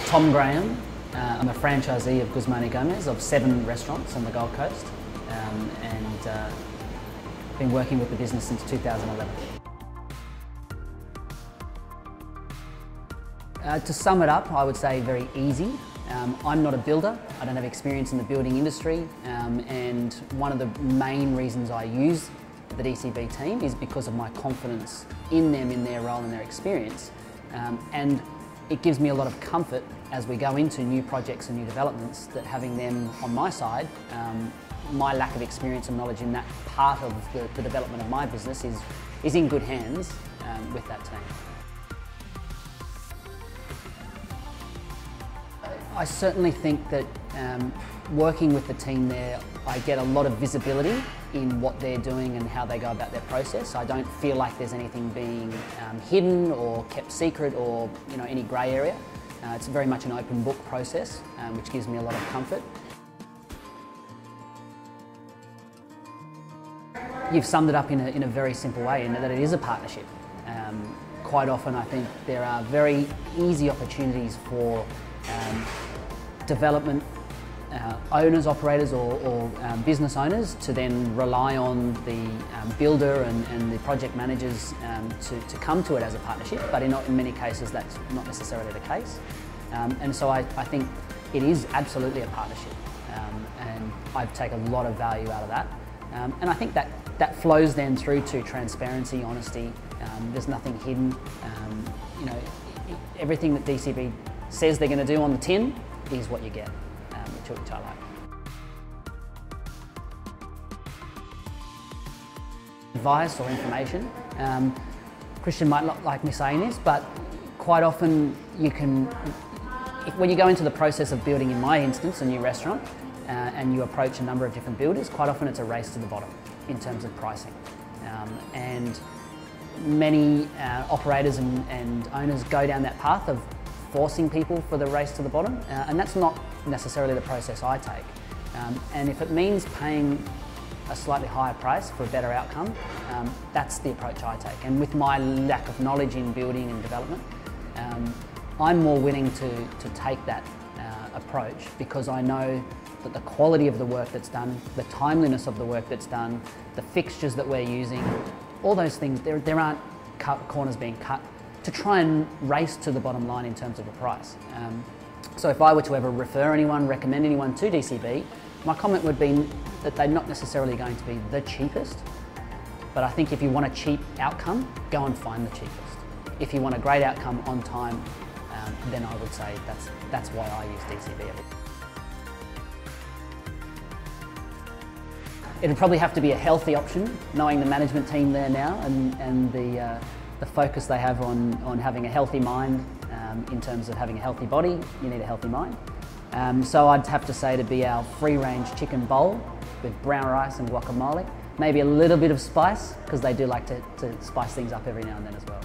Tom Graham. Uh, I'm a franchisee of Guzman y Gomez of seven restaurants on the Gold Coast um, and uh, been working with the business since 2011. Uh, to sum it up, I would say very easy. Um, I'm not a builder, I don't have experience in the building industry um, and one of the main reasons I use the DCB team is because of my confidence in them, in their role and their experience. Um, and it gives me a lot of comfort as we go into new projects and new developments that having them on my side, um, my lack of experience and knowledge in that part of the, the development of my business is, is in good hands um, with that team. I certainly think that um, working with the team there, I get a lot of visibility in what they're doing and how they go about their process. I don't feel like there's anything being um, hidden or kept secret or you know any grey area. Uh, it's very much an open book process, um, which gives me a lot of comfort. You've summed it up in a, in a very simple way in that it is a partnership. Um, quite often I think there are very easy opportunities for um, development uh, owners, operators or, or um, business owners to then rely on the um, builder and, and, the project managers um, to, to, come to it as a partnership, but in, in many cases that's not necessarily the case. Um, and so I, I, think it is absolutely a partnership um, and I take a lot of value out of that. Um, and I think that, that flows then through to transparency, honesty, there's nothing hidden. you know, everything that DCB says they're going to do on the tin is what you get which I. Advice or information. Um, Christian might not like me saying this, but quite often you can, if, when you go into the process of building, in my instance, a new restaurant, uh, and you approach a number of different builders, quite often it's a race to the bottom in terms of pricing. Um, and many uh, operators and, and, owners go down that path of forcing people for the race to the bottom, uh, and that's not necessarily the process I take. Um, and if it means paying a slightly higher price for a better outcome, um, that's the approach I take. And with my lack of knowledge in building and development, um, I'm more willing to, to take that uh, approach because I know that the quality of the work that's done, the timeliness of the work that's done, the fixtures that we're using, all those things, there, there aren't corners being cut to try and race to the bottom line in terms of the price. Um, so if I were to ever refer anyone, recommend anyone to DCB, my comment would be that they're not necessarily going to be the cheapest, but I think if you want a cheap outcome, go and find the cheapest. If you want a great outcome on time, um, then I would say that's, that's why I use DCB. It'd probably have to be a healthy option, knowing the management team there now and, and the, uh, the focus they have on, on having a healthy mind um, in terms of having a healthy body, you need a healthy mind. Um, so I'd have to say to be our free-range chicken bowl with brown rice and guacamole. Maybe a little bit of spice, because they do like to, to spice things up every now and then as well.